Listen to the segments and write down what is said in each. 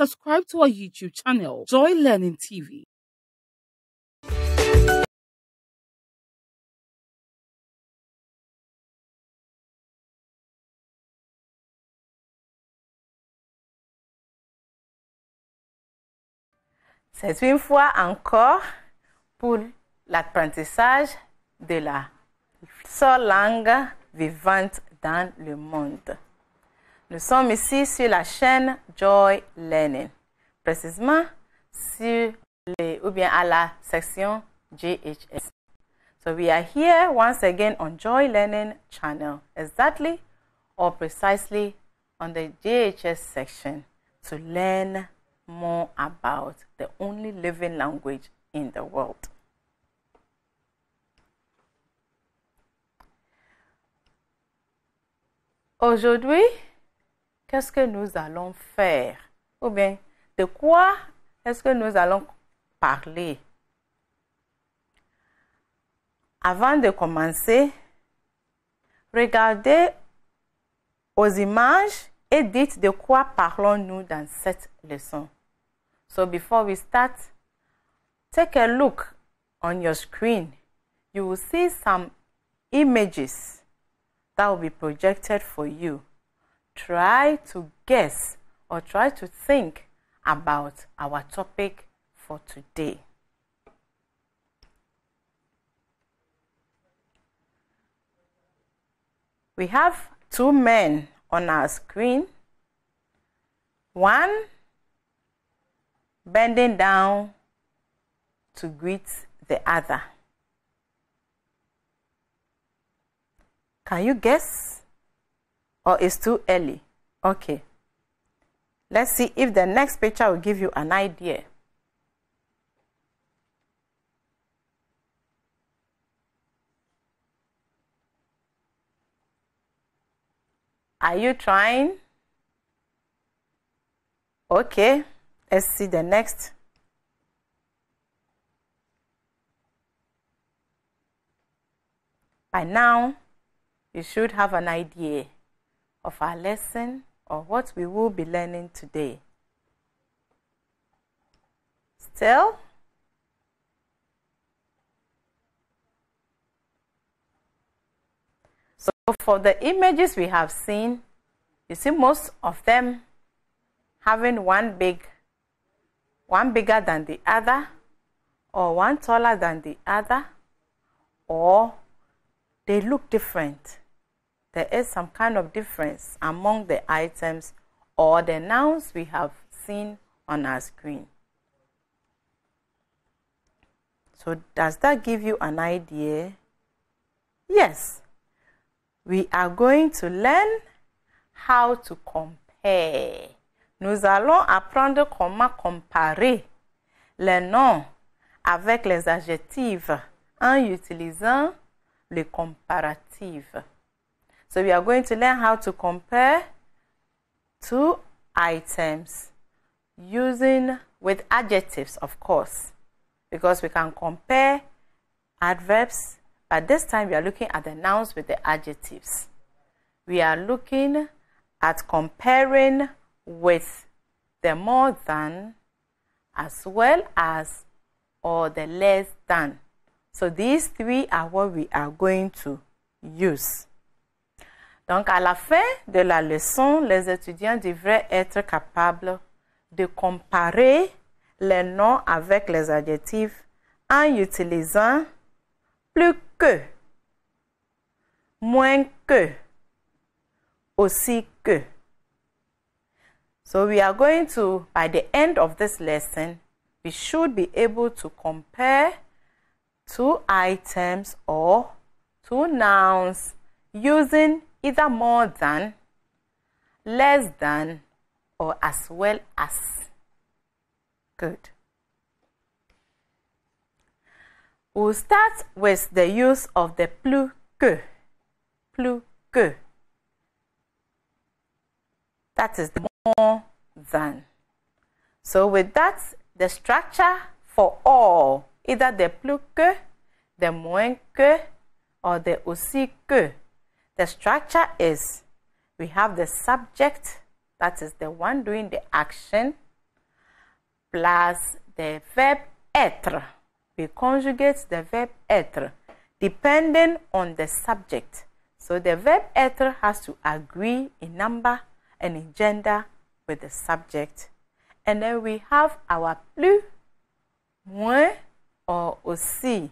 subscribe to our YouTube channel, Joy Learning TV. C'est une fois encore pour l'apprentissage de la seule langue vivante dans le monde. Nous sommes ici sur la chaîne Joy Learning, précisément sur les, ou bien à la section JHS. So we are here once again on Joy Learning channel, exactly or precisely on the JHS section to learn more about the only living language in the world. Aujourd'hui, qu'est-ce que nous allons faire? Ou bien, de quoi est-ce que nous allons parler? Avant de commencer, regardez aux images et dites de quoi parlons-nous dans cette leçon. So before we start, take a look on your screen. You will see some images that will be projected for you. Try to guess or try to think about our topic for today. We have two men on our screen. One bending down to greet the other. Can you guess? Or it's too early? Okay. Let's see if the next picture will give you an idea. Are you trying? Okay, let's see the next. By now, you should have an idea of our lesson or what we will be learning today. Still? So for the images we have seen, you see most of them having one big, one bigger than the other, or one taller than the other, or they look different. There is some kind of difference among the items or the nouns we have seen on our screen. So, does that give you an idea? Yes. We are going to learn how to compare. Nous allons apprendre comment comparer les noms avec les adjectifs en utilisant le comparatif. So we are going to learn how to compare two items using with adjectives, of course, because we can compare adverbs, but this time we are looking at the nouns with the adjectives. We are looking at comparing with the more than as well as or the less than. So these three are what we are going to use. Donc à la fin de la leçon, les étudiants devraient être capables de comparer les noms avec les adjectifs en utilisant plus que, moins que, aussi que. So we are going to, by the end of this lesson, we should be able to compare two items or two nouns using either more than, less than, or as well as. Good. We'll start with the use of the plus que. Plus que. That is more than. So with that, the structure for all, either the plus que, the moins que, or the aussi que, the structure is we have the subject, that is the one doing the action, plus the verb être. We conjugate the verb être depending on the subject. So the verb être has to agree in number and in gender with the subject. And then we have our plus, moins, or aussi,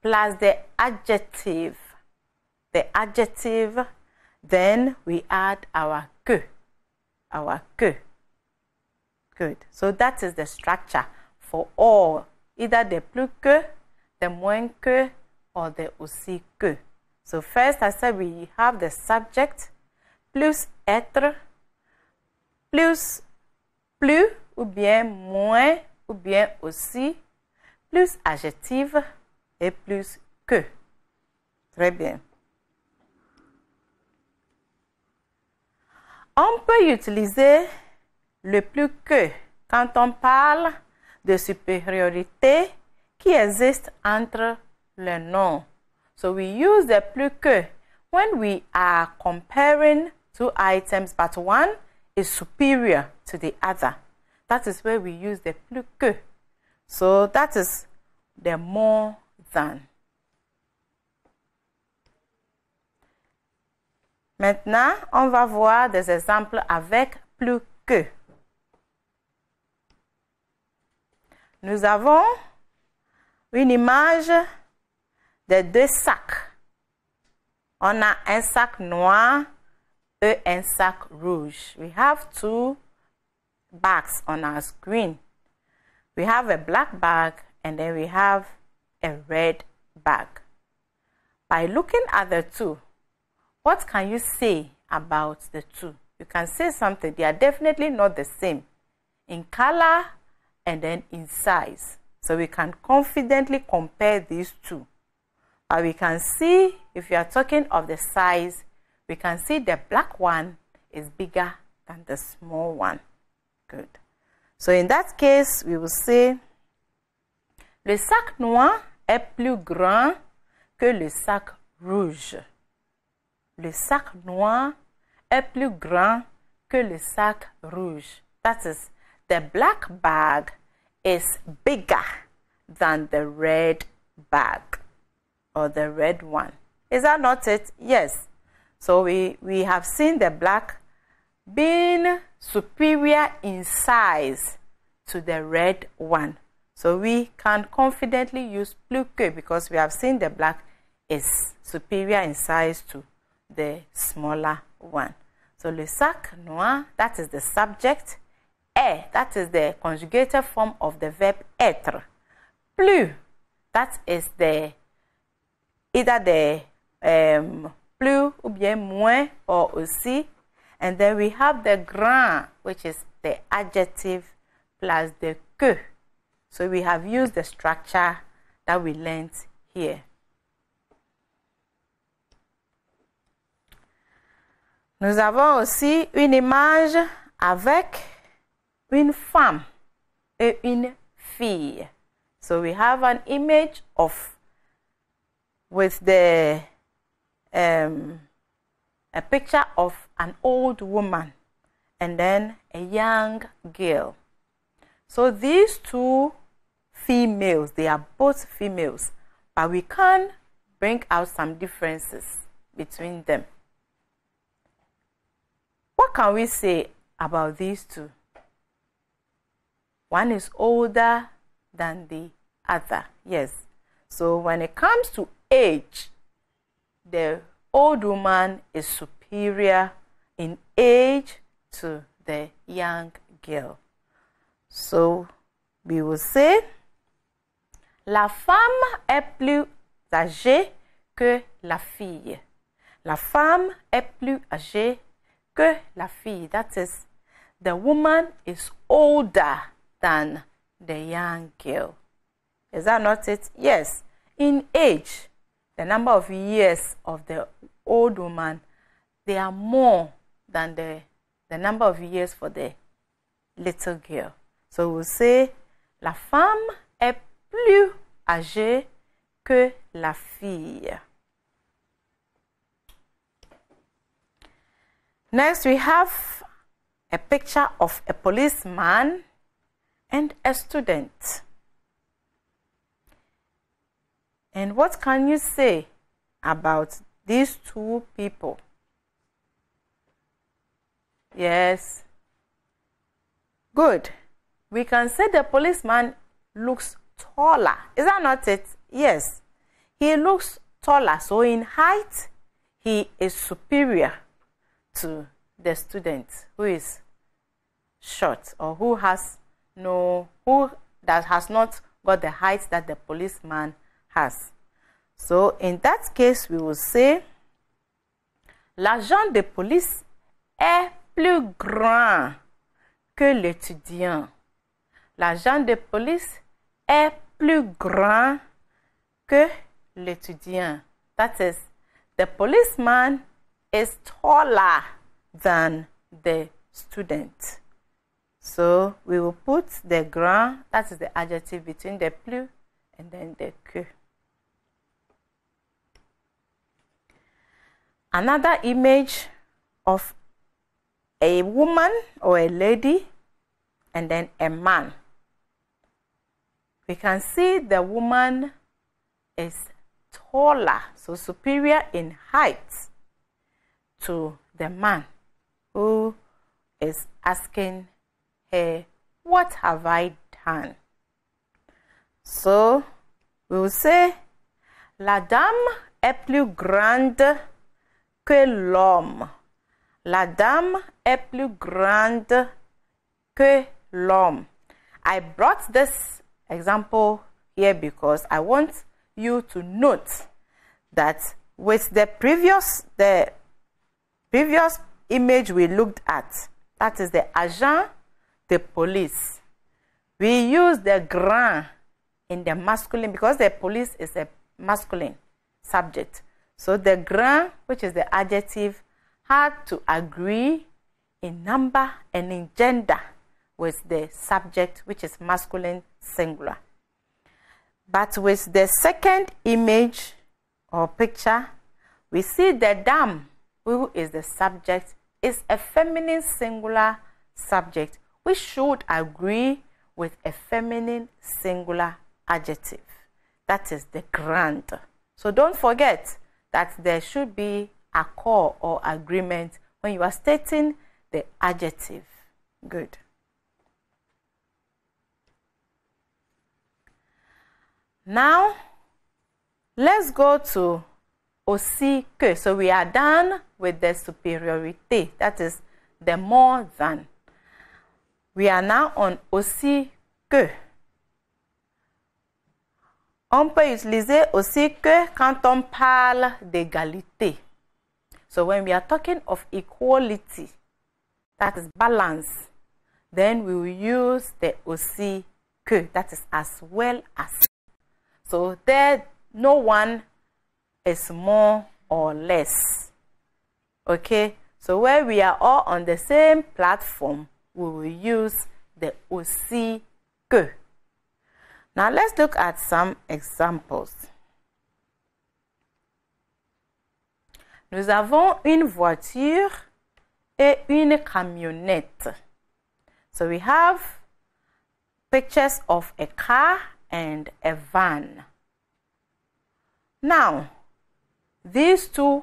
plus the adjective. The adjective, then we add our que, our que. Good. So that is the structure for all, either the plus que, the moins que, or the aussi que. So first I said we have the subject plus être plus plus ou bien moins ou bien aussi plus adjective et plus que. Très bien. On peut utiliser le plus que quand on parle de supériorité qui existe entre les noms. So we use the plus que when we are comparing two items, but one is superior to the other. That is where we use the plus que. So that is the more than. Maintenant, on va voir des exemples avec plus que. Nous avons une image de deux sacs. On a un sac noir et un sac rouge. We have two bags on our screen. We have a black bag and then we have a red bag. By looking at the two, what can you say about the two? You can say something. They are definitely not the same in color and then in size. So we can confidently compare these two. But we can see, if you are talking of the size, we can see the black one is bigger than the small one. Good. So in that case, we will say le sac noir est plus grand que le sac rouge. Le sac noir est plus grand que le sac rouge. That is, the black bag is bigger than the red bag or the red one. Is that not it? Yes. So we, we have seen the black being superior in size to the red one. So we can confidently use plus que because we have seen the black is superior in size to the smaller one. So le sac noir, that is the subject. Est, that is the conjugated form of the verb être. Plus, that is the either the um, plus ou bien moins or aussi. And then we have the grand, which is the adjective plus the que. So we have used the structure that we learned here. Nous avons aussi une image avec une femme et une fille. So we have an image of with the um, a picture of an old woman and then a young girl. So these two females, they are both females, but we can bring out some differences between them. What can we say about these two? One is older than the other. Yes. So when it comes to age, the old woman is superior in age to the young girl. So we will say la femme est plus âgée que la fille. La femme est plus âgée que la fille. That is, the woman is older than the young girl. Is that not it? Yes. In age, the number of years of the old woman, they are more than the, the number of years for the little girl. So we'll say, la femme est plus âgée que la fille. Next, we have a picture of a policeman and a student. And what can you say about these two people? Yes. Good. We can say the policeman looks taller. Is that not it? Yes. He looks taller. So in height, he is superior to the student who is short or who has no who that has not got the height that the policeman has. So in that case, we will say l'agent de police est plus grand que l'étudiant. L'agent de police est plus grand que l'étudiant. That is, the policeman is taller than the student. So we will put the grand, that is the adjective between the plus and then the que. Another image of a woman or a lady and then a man. We can see the woman is taller, so superior in height to the man who is asking her, What have I done? So we will say, La dame est plus grande que l'homme. La dame est plus grande que l'homme. I brought this example here because I want you to note that with the previous the previous image we looked at, that is the agent de police, we use the grand in the masculine because the police is a masculine subject. So the grand, which is the adjective, had to agree in number and in gender with the subject, which is masculine singular. But with the second image or picture, we see the dame, who is the subject, is a feminine singular subject, which should agree with a feminine singular adjective. That is the grand. So don't forget that there should be a call or agreement when you are stating the adjective. Good. Now, let's go to aussi que. So we are done with the superiority, that is the more than. We are now on aussi que. On peut utiliser aussi que quand on parle d'égalité. So when we are talking of equality, that is balance, then we will use the aussi que, that is as well as. So there, no one is more or less. Okay? So where we are all on the same platform, we will use the aussi que. Now let's look at some examples. Nous avons une voiture et une camionnette. So we have pictures of a car and a van. Now, these two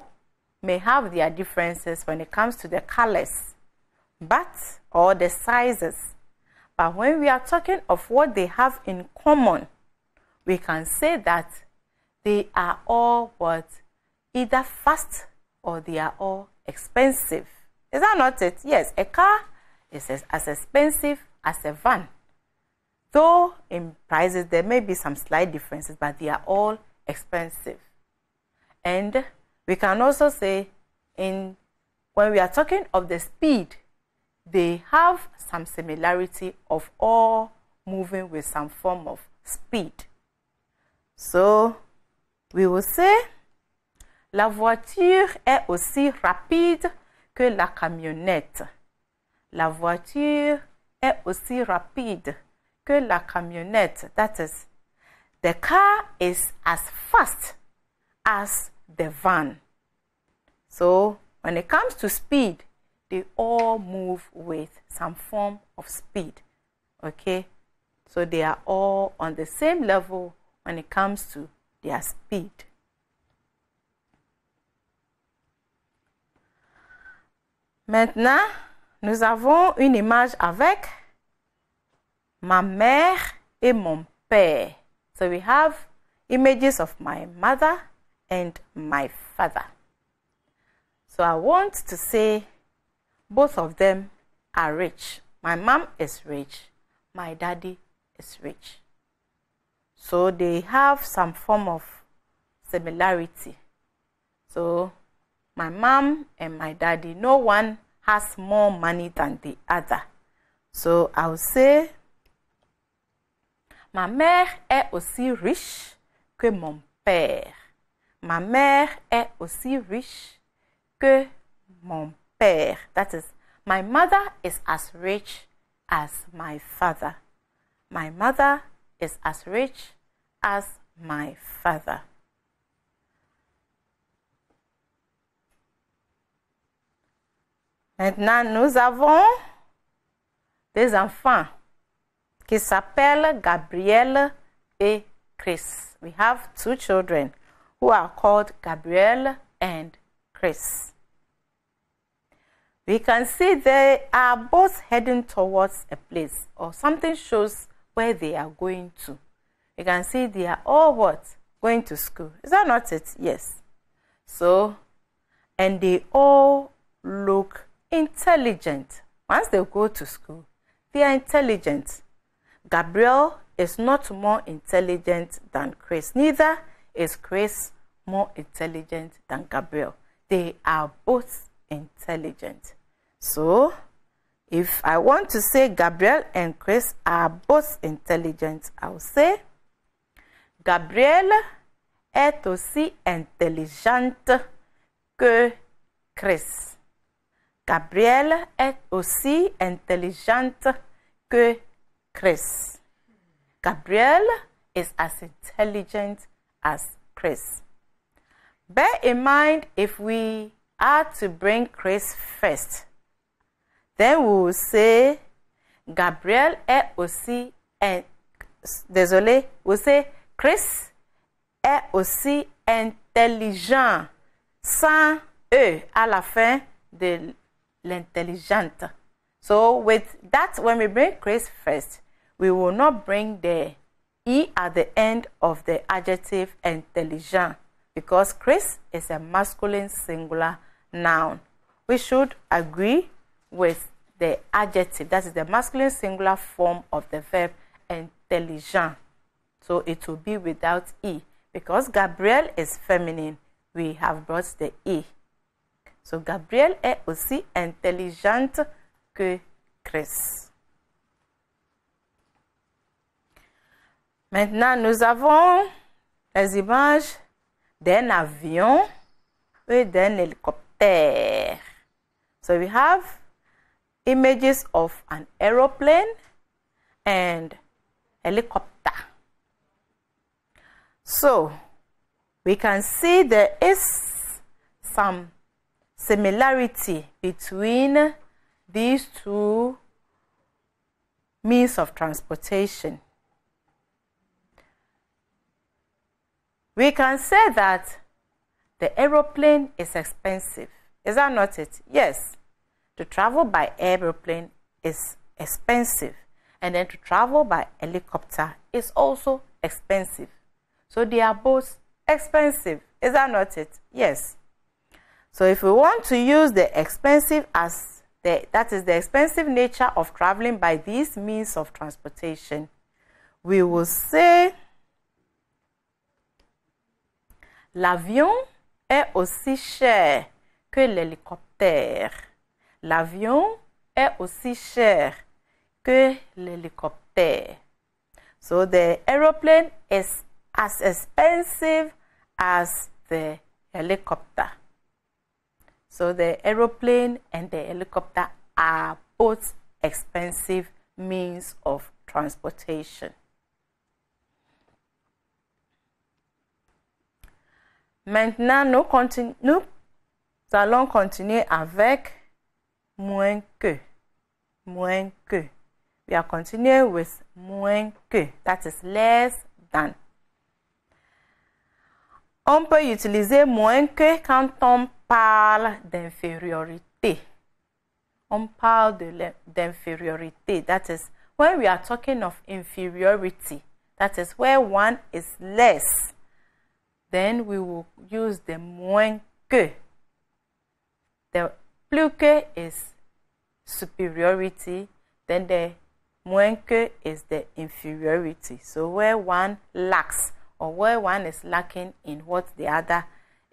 may have their differences when it comes to the colors, but or the sizes. But when we are talking of what they have in common, we can say that they are all what either fast or they are all expensive. Is that not it? Yes, a car is as expensive as a van. Though in prices there may be some slight differences, but they are all expensive. And we can also say in when we are talking of the speed, they have some similarity of all moving with some form of speed. So we will say la voiture est aussi rapide que la camionnette. La voiture est aussi rapide que la camionnette. That is, the car is as fast as the van. So when it comes to speed, they all move with some form of speed. Okay? So they are all on the same level when it comes to their speed. Maintenant, nous avons une image avec ma mère et mon père. So we have images of my mother and my father. So I want to say both of them are rich. My mom is rich, my daddy is rich. So they have some form of similarity. So my mom and my daddy, no one has more money than the other. So I'll say Ma mère est aussi riche que mon père. Ma mère est aussi riche que mon père. That is, my mother is as rich as my father. My mother is as rich as my father. Maintenant, nous avons des enfants qui s'appellent Gabriel et Chris. We have two children who are called Gabriel and Chris. We can see they are both heading towards a place or something shows where they are going to. You can see they are all what? Going to school. Is that not it? Yes. So, and they all look intelligent. Once they go to school, they are intelligent. Gabriel is not more intelligent than Chris. Neither is Chris more intelligent than Gabriel. They are both intelligent. So, if I want to say Gabriel and Chris are both intelligent, I will say Gabriel est aussi intelligente que Chris. Gabriel est aussi intelligente que Chris. Gabriel is as intelligent as Chris. Bear in mind if we are to bring Chris first, then we will say Gabriel est aussi in, désolé, we'll say Chris est aussi intelligent sans E à la fin de l'intelligente. So with that, when we bring Chris first, we will not bring the E at the end of the adjective intelligent because Chris is a masculine singular noun. We should agree with the adjective, that is the masculine singular form of the verb intelligent. So it will be without E. Because Gabriel is feminine, we have brought the E. So Gabriel est aussi intelligente que Chris. Maintenant, nous avons les images d'un avion et d'un hélicoptère. So we have images of an aeroplane and helicopter. So we can see there is some similarity between these two means of transportation. We can say that the aeroplane is expensive. Is that not it? Yes. To travel by aeroplane is expensive. And then to travel by helicopter is also expensive. So they are both expensive. Is that not it? Yes. So if we want to use the expensive as the, that is the expensive nature of traveling by these means of transportation, we will say l'avion est aussi cher que l'hélicoptère. L'avion est aussi cher que l'hélicoptère. So the aeroplane is as expensive as the helicopter. So the aeroplane and the helicopter are both expensive means of transportation. Maintenant, nous, continu nous allons continuer avec moins que. Moins que. we are continuing with moins que, that is less than. On peut utiliser moins que quand on parle d'infériorité. On parle d'infériorité. That is when we are talking of inferiority. That is where one is less. Then we will use the moins que. The plus que is superiority. Then the moins que is the inferiority. So where one lacks or where one is lacking in what the other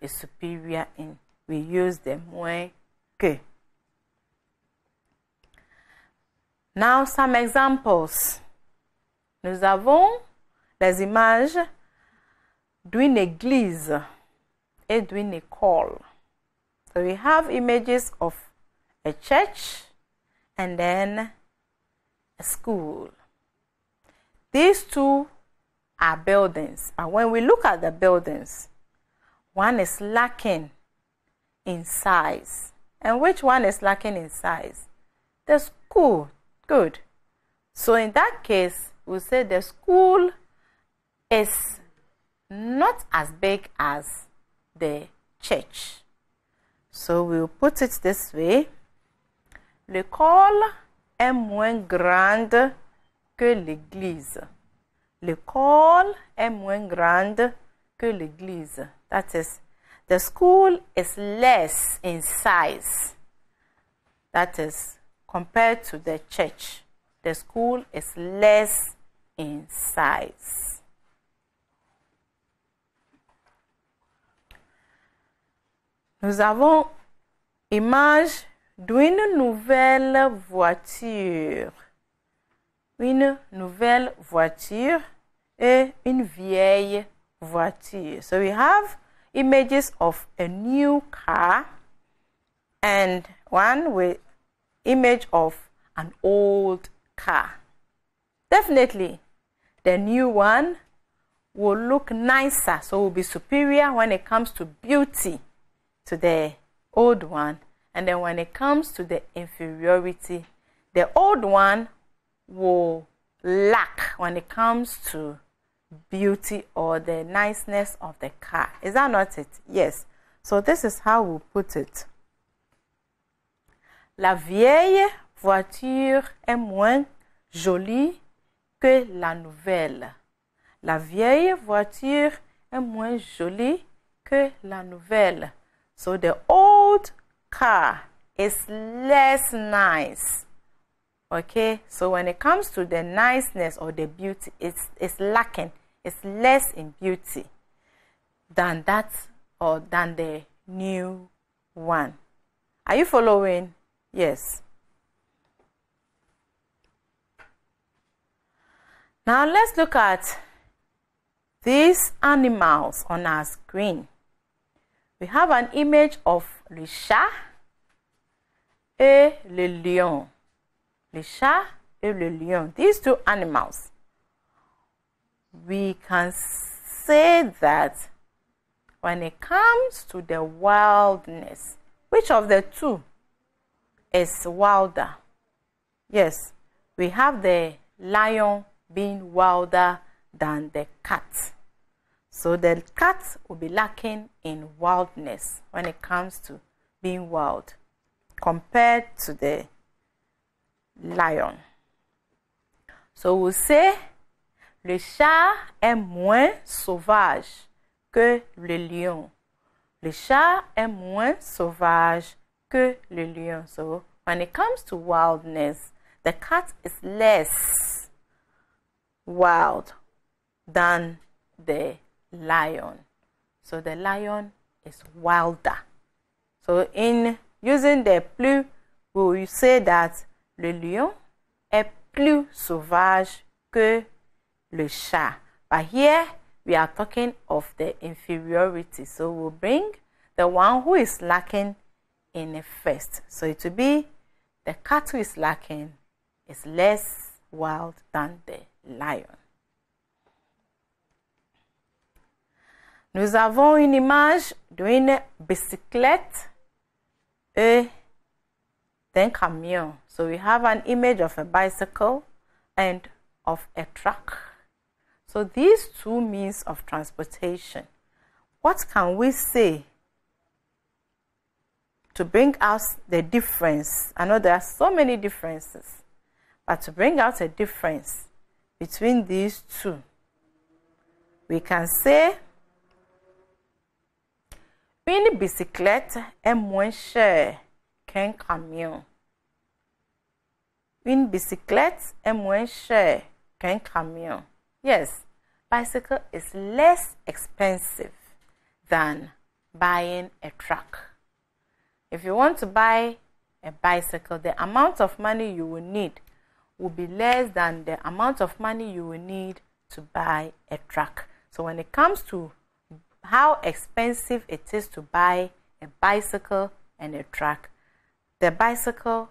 is superior in. We use the moins que. Now, some examples. Nous avons les images d'une église et d'une école. So we have images of a church and then a school. These two are buildings. But when we look at the buildings, one is lacking in size. And which one is lacking in size? The school. Good. So in that case, we say the school is not as big as the church. So we'll put it this way. L'école est moins grande que l'église. L'école est moins grande que l'église. That is, the school is less in size. That is, compared to the church, the school is less in size. Nous avons image d'une nouvelle voiture. Une nouvelle voiture et une vieille voiture. So we have images of a new car and one with image of an old car. Definitely, the new one will look nicer, so will be superior when it comes to beauty to the old one. And then when it comes to the inferiority, the old one will lack when it comes to beauty or the niceness of the car. Is that not it? Yes. So this is how we put it. La vieille voiture est moins jolie que la nouvelle. La vieille voiture est moins jolie que la nouvelle. So the old car is less nice. Okay, so when it comes to the niceness or the beauty, it's, it's lacking, it's less in beauty than that or than the new one. Are you following? Yes. Now let's look at these animals on our screen. We have an image of chat et le lion. Le chat et le lion. These two animals. We can say that when it comes to the wildness, which of the two is wilder? Yes, we have the lion being wilder than the cat. So the cat will be lacking in wildness when it comes to being wild compared to the lion. So we'll say le chat est moins sauvage que le lion. Le chat est moins sauvage que le lion. So when it comes to wildness, the cat is less wild than the lion. So the lion is wilder. So in using the plus, we will say that le lion est plus sauvage que le chat. But here we are talking of the inferiority. So we'll bring the one who is lacking in it first. So it will be the cat who is lacking is less wild than the lion. Nous avons une image d'une bicyclette et d'un camion. So we have an image of a bicycle and of a truck. So these two means of transportation. What can we say to bring out the difference? I know there are so many differences, but to bring out a difference between these two, we can say une bicyclette est moins chère qu'un camion. Une bicyclette est moins chère qu'un camion. Yes, bicycle is less expensive than buying a truck. If you want to buy a bicycle, the amount of money you will need will be less than the amount of money you will need to buy a truck. So when it comes to how expensive it is to buy a bicycle and a truck, the bicycle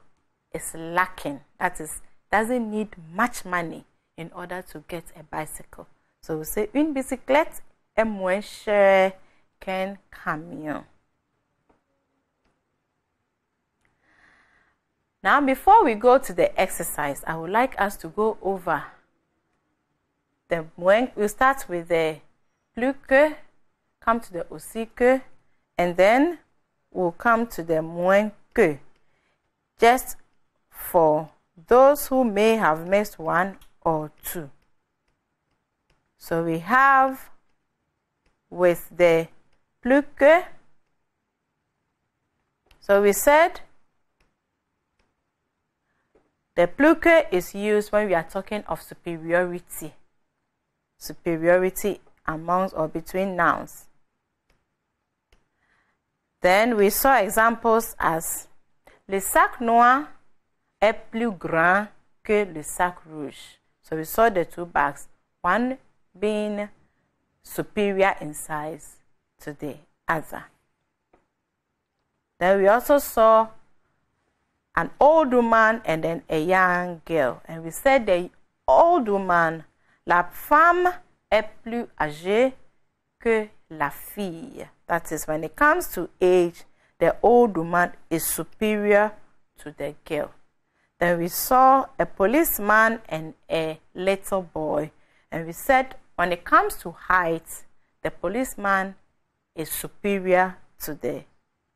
is lacking. That is, doesn't need much money in order to get a bicycle. So we say une bicyclette est moins chère qu'un camion. Now, before we go to the exercise, I would like us to go over the moins. We'll start with the plus que, come to the que, and then we'll come to the que. Just for those who may have missed one or two. So we have with the plus que. So we said the plus que is used when we are talking of superiority. Superiority amongst or between nouns. Then we saw examples as le sac noir est plus grand que le sac rouge. So we saw the two bags, one being superior in size to the other. Then we also saw an old woman and then a young girl. And we said the old woman, la femme est plus âgée que la fille. That is, when it comes to age, the old woman is superior to the girl. Then we saw a policeman and a little boy. And we said when it comes to height, the policeman is superior to the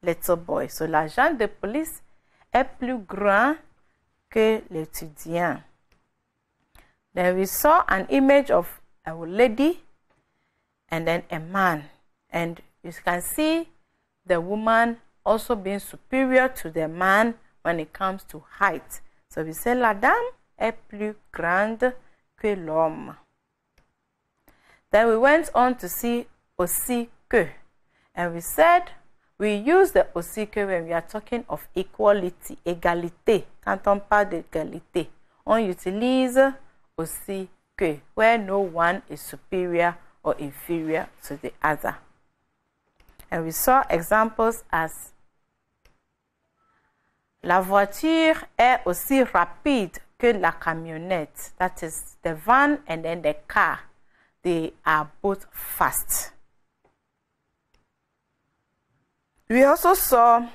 little boy. So l'agent de police est plus grand que l'étudiant. Then we saw an image of a lady and then a man. And you can see the woman also being superior to the man when it comes to height. So we say la dame est plus grande que l'homme. Then we went on to see aussi que. And we said we use the aussi que when we are talking of equality, égalité. Quand on parle d'égalité, on utilise aussi que, where no one is superior or inferior to the other. And we saw examples as La voiture est aussi rapide que la camionnette. That is the van and then the car. They are both fast. We also saw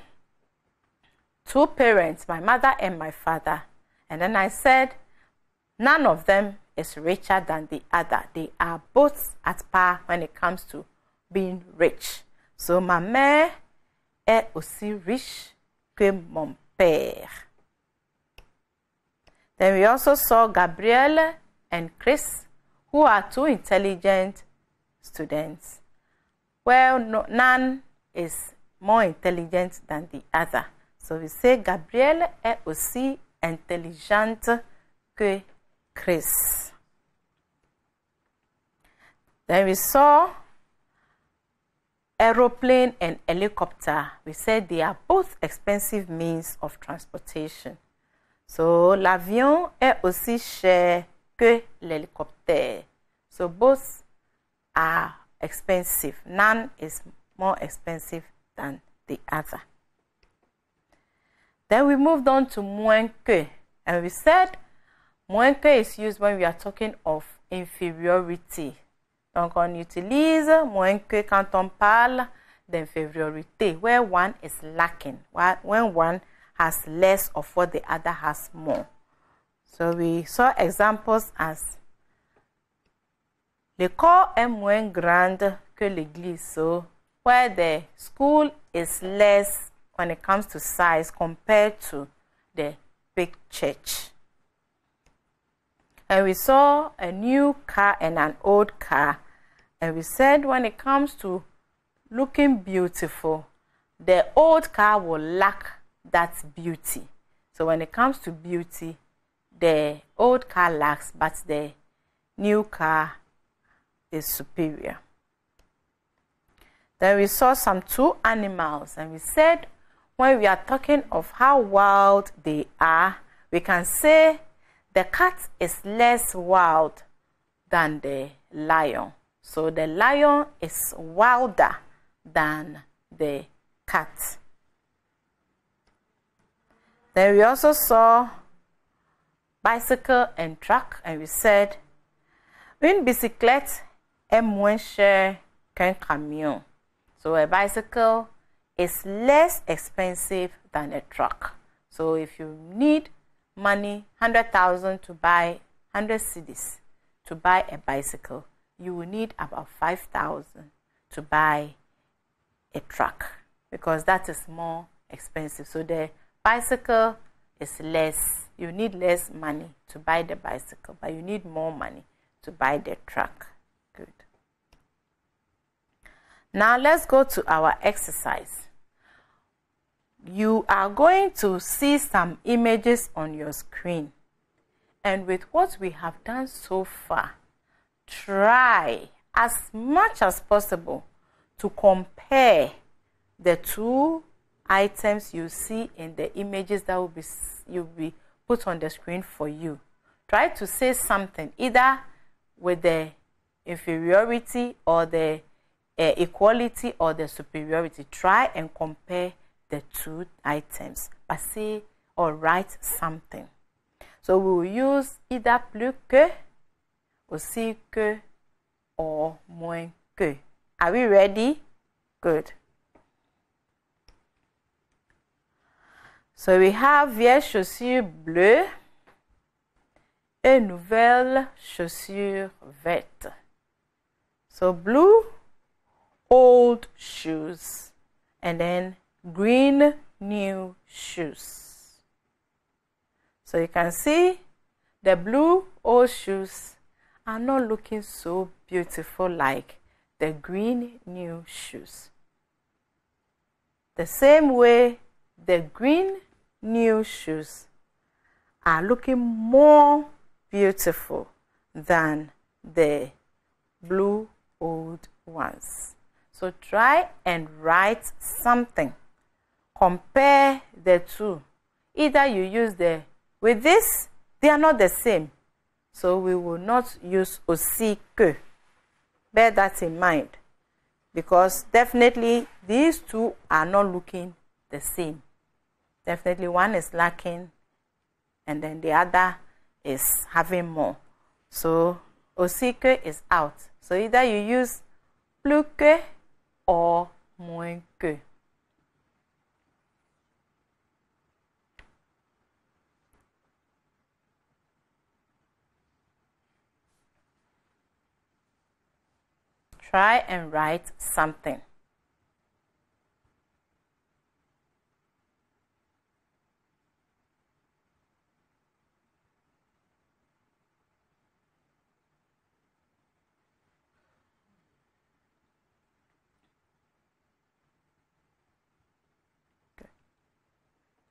two parents, my mother and my father. And then I said, none of them is richer than the other. They are both at par when it comes to being rich. So ma mère est aussi riche que mon père. Then we also saw Gabrielle and Chris, who are two intelligent students. Well, no, none is more intelligent than the other. So we say Gabrielle est aussi intelligente que Chris. Then we saw aeroplane and helicopter. We said they are both expensive means of transportation. So l'avion est aussi cher que l'hélicoptère. So both are expensive. None is more expensive than the other. Then we moved on to moins que. And we said moins que is used when we are talking of inferiority. Donc on utilise moins que quand on parle d'infériorité, where one is lacking, when one has less of what the other has more. So we saw examples as l'école est moins grande que l'église. So where the school is less when it comes to size compared to the big church. And we saw a new car and an old car. And we said when it comes to looking beautiful, the old car will lack that beauty. So when it comes to beauty, the old car lacks, but the new car is superior. Then we saw some two animals, and we said when we are talking of how wild they are, we can say the cat is less wild than the lion. So the lion is wilder than the cat. Then we also saw bicycle and truck, and we said une bicyclette est moins chère qu'un camion. So a bicycle is less expensive than a truck. So if you need money, 100,000 to buy 100 cedis to buy a bicycle, you will need about 5,000 to buy a truck because that is more expensive. So the bicycle is less. You need less money to buy the bicycle, but you need more money to buy the truck. Good. Now let's go to our exercise. You are going to see some images on your screen. And with what we have done so far, try as much as possible to compare the two items you see in the images that will be you'll be put on the screen for you. Try to say something either with the inferiority or the uh, equality or the superiority. Try and compare the two items, but say or write something. So we will use either plus que, aussi que, or moins que. Are we ready? Good. So we have vieille chaussure bleue et nouvelle chaussure verte. So blue old shoes and then green new shoes. So you can see the blue old shoes are not looking so beautiful like the green new shoes. The same way the green new shoes are looking more beautiful than the blue old ones. So try and write something. Compare the two. Either you use the, with this, they are not the same. So we will not use aussi que. Bear that in mind. Because definitely these two are not looking the same. Definitely one is lacking and then the other is having more. So que is out. So either you use plus que or moins que. Try and write something.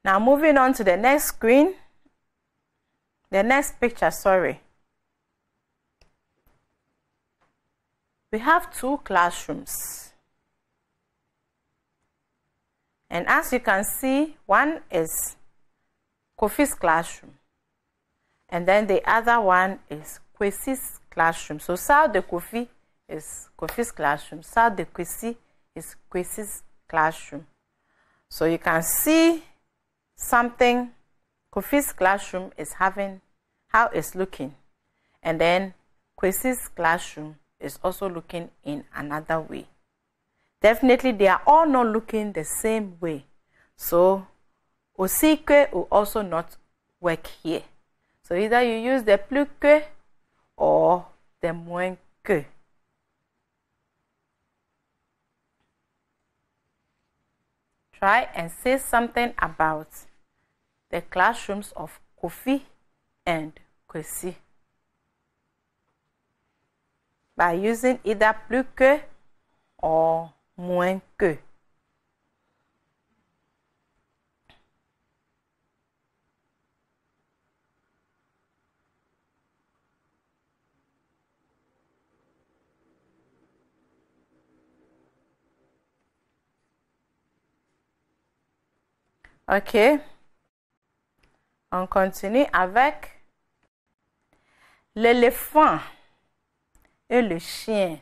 Now moving on to the next screen, the next picture, sorry. We have two classrooms. And as you can see, one is Kofi's classroom. And then the other one is Kwesi's classroom. So South de Kofi is Kofi's classroom. South de Kwesi is Kwesi's classroom. So you can see something Kofi's classroom is having, how it's looking. And then Kwesi's classroom is also looking in another way. Definitely, they are all not looking the same way. So, que will also not work here. So So either you use the plus que or the moins que. Try and say something about the classrooms of Kofi and Kwesi by using either plus que or moins que. Ok. On continue avec l'éléphant et le chien.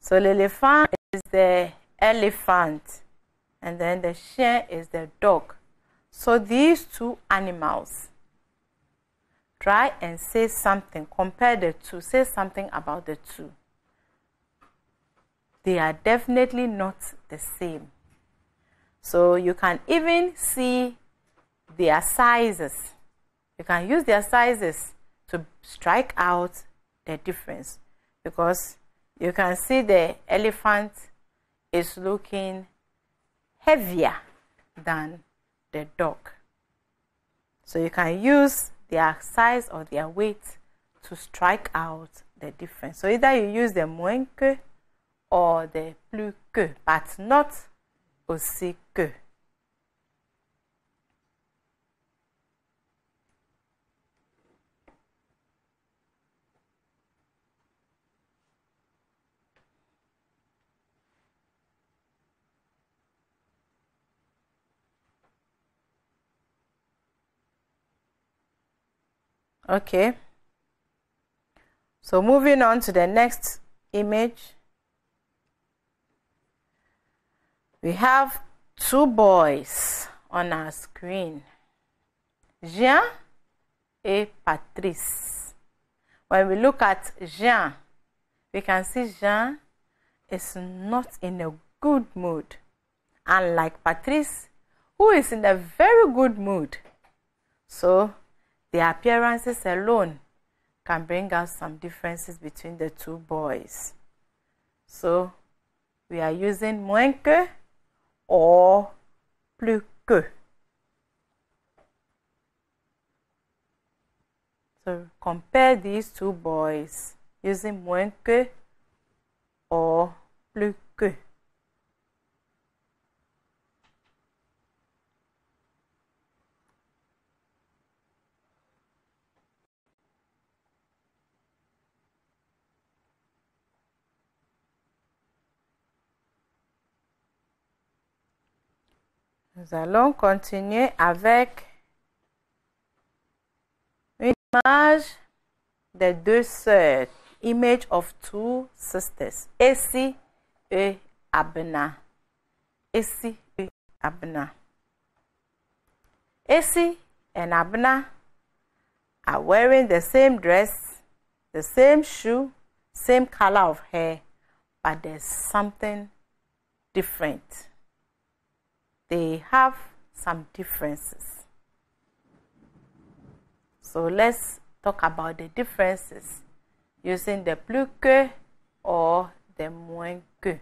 So l'éléphant is the elephant and then the chien is the dog. So these two animals, try and say something, compare the two, say something about the two. They are definitely not the same. So you can even see their sizes. You can use their sizes to strike out the difference because you can see the elephant is looking heavier than the dog. So you can use their size or their weight to strike out the difference. So either you use the moins que or the plus que, but not aussi que. Okay. So moving on to the next image. We have two boys on our screen. Jean and Patrice. When we look at Jean, we can see Jean is not in a good mood. Unlike Patrice, who is in a very good mood. So the appearances alone can bring out some differences between the two boys. So we are using moins que or plus que. So compare these two boys using moins que or plus que. Nous allons continuer avec une image de deux sœurs. Image of two sisters. Esi et Abena. Esi et Abena. Esi and Abena are wearing the same dress, the same shoe, same color of hair, but there's something different they have some differences. So let's talk about the differences using the plus que or the moins que.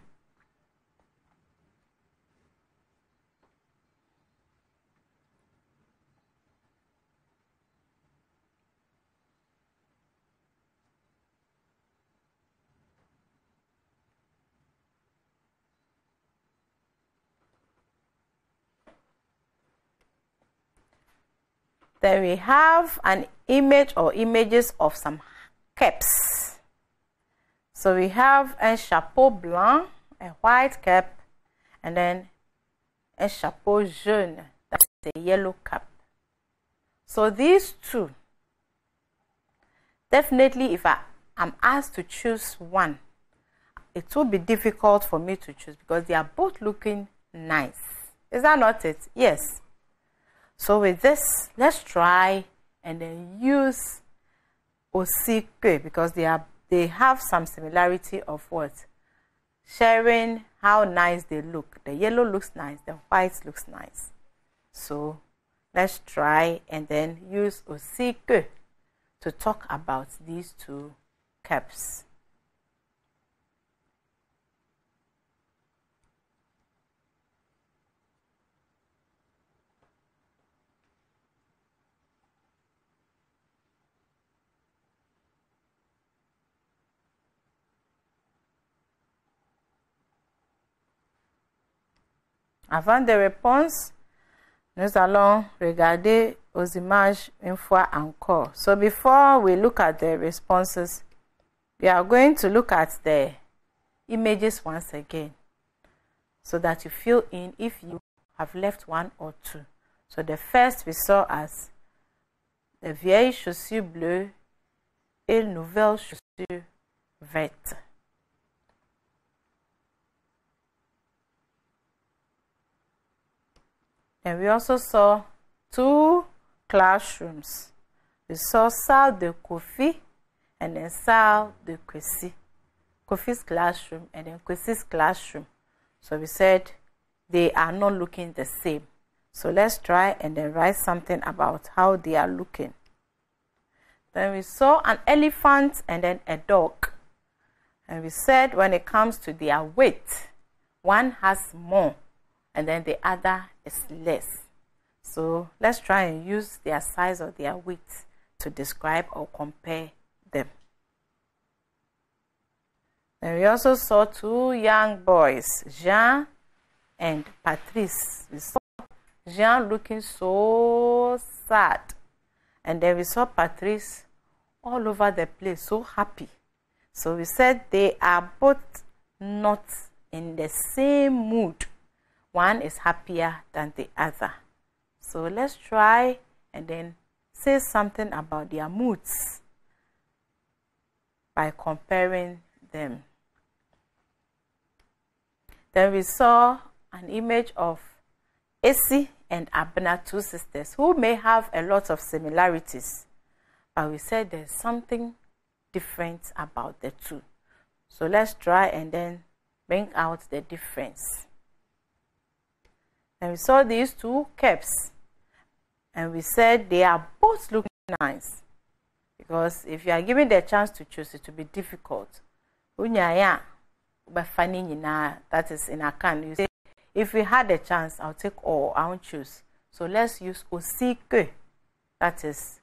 Then we have an image or images of some caps. So we have a chapeau blanc, a white cap, and then a chapeau jaune, that's a yellow cap. So these two, definitely if I am asked to choose one, it will be difficult for me to choose because they are both looking nice. Is that not it? Yes. So with this, let's try and then use que because they are they have some similarity of what sharing how nice they look. The yellow looks nice, the white looks nice. So let's try and then use que to talk about these two caps. Avant de répondre, nous allons regarder aux images une fois encore. So before we look at the responses, we are going to look at the images once again so that you fill in if you have left one or two. So the first we saw as the vieille chaussure bleue et nouvelle chaussure verte. And we also saw two classrooms. We saw Salle de Kofi and then Salle de Kwesi. Kofi's classroom and then Kwesi's classroom. So we said they are not looking the same. So let's try and then write something about how they are looking. Then we saw an elephant and then a dog. And we said when it comes to their weight, one has more and then the other is less. So let's try and use their size or their weight to describe or compare them. Then we also saw two young boys, Jean and Patrice. We saw Jean looking so sad. And then we saw Patrice all over the place, so happy. So we said they are both not in the same mood one is happier than the other. So let's try and then say something about their moods by comparing them. Then we saw an image of Esi and Abena, two sisters, who may have a lot of similarities, but we said there's something different about the two. So let's try and then bring out the difference. And we saw these two caps. And we said they are both looking nice. Because if you are given the chance to choose, it will be difficult. That is in Akan. You say, if we had a chance, I'll take all, I won't choose. So let's use osike. That is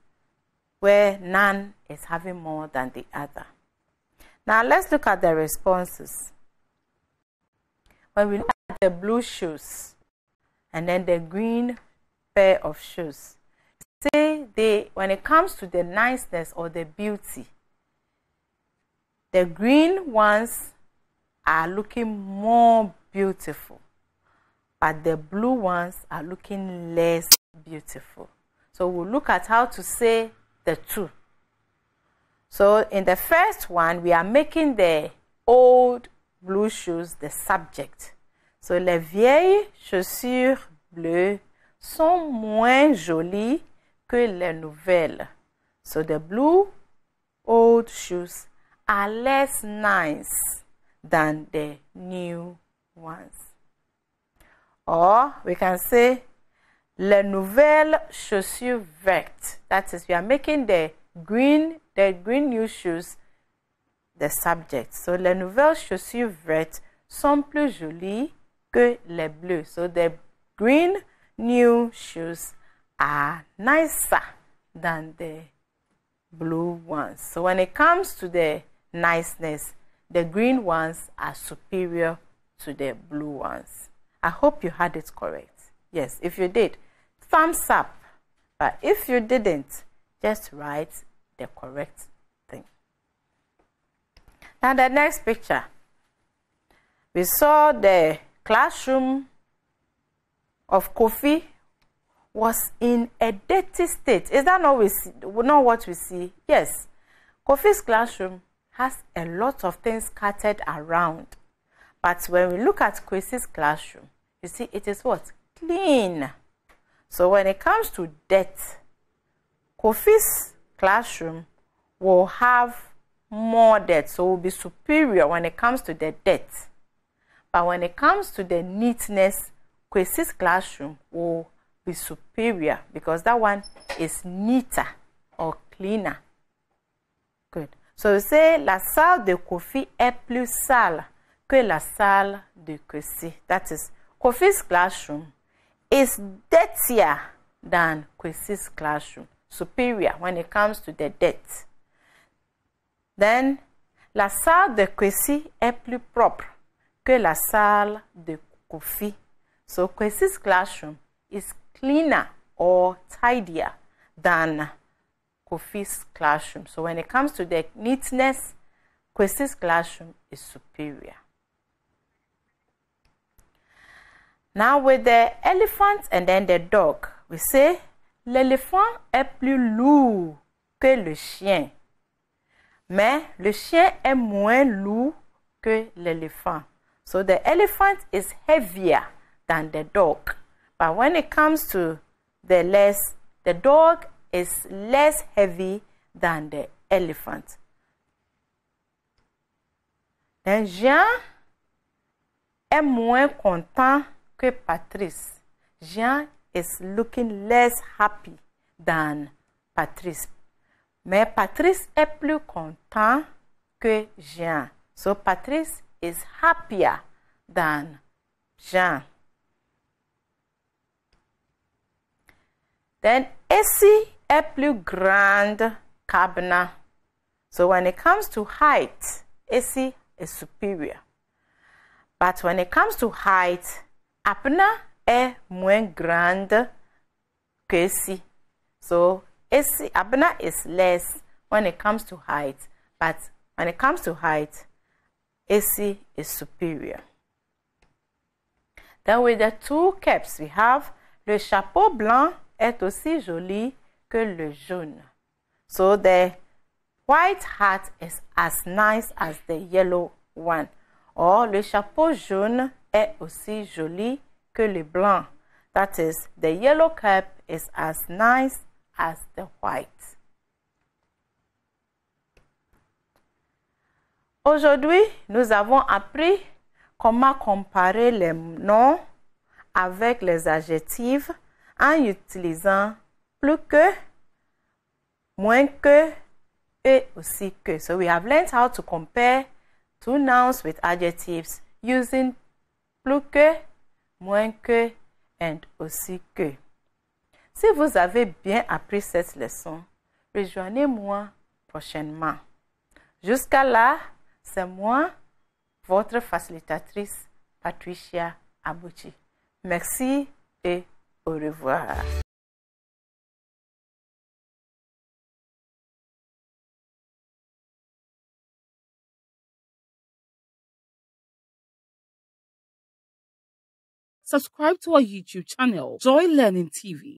where none is having more than the other. Now let's look at the responses. When we look at the blue shoes, and then the green pair of shoes. Say they when it comes to the niceness or the beauty, the green ones are looking more beautiful, but the blue ones are looking less beautiful. So we'll look at how to say the two. So in the first one, we are making the old blue shoes the subject. So, les vieilles chaussures bleues sont moins jolies que les nouvelles. So, the blue old shoes are less nice than the new ones. Or we can say les nouvelles chaussures vertes. That is, we are making the green, the green new shoes the subject. So, les nouvelles chaussures vertes sont plus jolies que les bleus. So the green new shoes are nicer than the blue ones. So when it comes to the niceness, the green ones are superior to the blue ones. I hope you had it correct. Yes, if you did, thumbs up. But if you didn't, just write the correct thing. Now the next picture. We saw the classroom of Kofi was in a dirty state. Is that not, we see, not what we see? Yes. Kofi's classroom has a lot of things scattered around. But when we look at Kwesi's classroom, you see it is what? Clean. So when it comes to dirt, Kofi's classroom will have more dirt, so it will be superior when it comes to the dirt. But when it comes to the neatness, Kwesi's classroom will be superior because that one is neater or cleaner. Good. So we say la salle de Kofi est plus sale que la salle de Kwesi. That is, Kofi's classroom is dirtier than Kwesi's classroom. Superior when it comes to the dirt. Then, la salle de Kwesi est plus propre que la salle de Kofi. So Kwesi's classroom is cleaner or tidier than Kofi's classroom. So when it comes to the neatness, Kwesi's classroom is superior. Now with the elephant and then the dog, we say l'éléphant est plus lourd que le chien. Mais le chien est moins lourd que l'éléphant. So the elephant is heavier than the dog. But when it comes to the less, the dog is less heavy than the elephant. Then Jean est moins content que Patrice. Jean is looking less happy than Patrice. Mais Patrice est plus content que Jean. So Patrice is happier than Jean. Then Esi est plus grande qu'Abena. So when it comes to height, Esi is superior. But when it comes to height, Abena est moins grande que Esi. So Essie, Abena is less when it comes to height, but when it comes to height, Esi is superior. Then with the two caps, we have le chapeau blanc est aussi joli que le jaune. So the white hat is as nice as the yellow one. Or le chapeau jaune est aussi joli que le blanc. That is, the yellow cap is as nice as the white. Aujourd'hui, nous avons appris comment comparer les noms avec les adjectifs en utilisant plus que, moins que et aussi que. So we have learned how to compare two nouns with adjectives using plus que, moins que and aussi que. Si vous avez bien appris cette leçon, rejoignez-moi prochainement. Jusqu'à là, c'est moi, votre facilitatrice Patricia Abuchi. Merci et au revoir. Subscribe to our YouTube channel, Joy Learning TV.